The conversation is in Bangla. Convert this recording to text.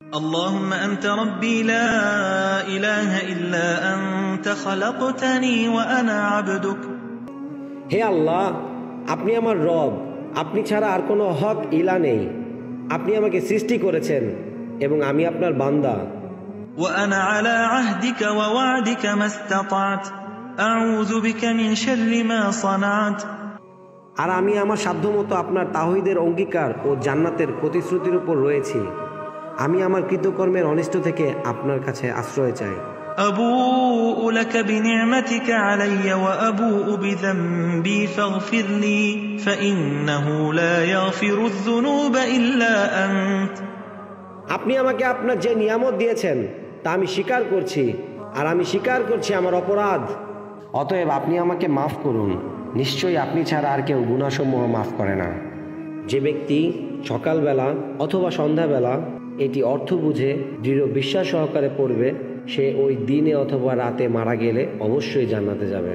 اللهم أنت ربي لا إله إلا أنت خلقتني وأنا عبدك হে আল্লাহ আপনি আমার রব আপনি ছাড়া আর কোনো হক ইলা নেই আপনি আমাকে সৃষ্টি করেছেন এবং আমি আপনার বান্দা وأنا على عهدك ووعدك ما استطعت أعوذ بك من شر ما صنعت আর আমি আমার সাধ্যমতো আপনার তাহিদের অঙ্গীকার ও জান্নাতের প্রতিশ্রুতির উপর রয়েছি আমি আমার কৃতকর্মের অনিষ্ট থেকে আপনার কাছে আশ্রয় চাই أبوء لك بنعمتك علي وأبوء بذنبي فاغفر لي فإنه لا يغفر الذنوب إلا أنت আপনি আমাকে আপনার যে নিয়ামত দিয়েছেন তা আমি স্বীকার করছি আর আমি স্বীকার করছি আমার অপরাধ অতএব আপনি আমাকে মাফ করুন নিশ্চয়ই আপনি ছাড়া আর কেউ গুণাসমূহ মাফ করে না যে ব্যক্তি সকালবেলা অথবা সন্ধ্যাবেলা এটি অর্থ বুঝে দৃঢ় বিশ্বাস সহকারে পড়বে, সে ওই দিনে অথবা রাতে মারা গেলে অবশ্যই জান্নাতে যাবে।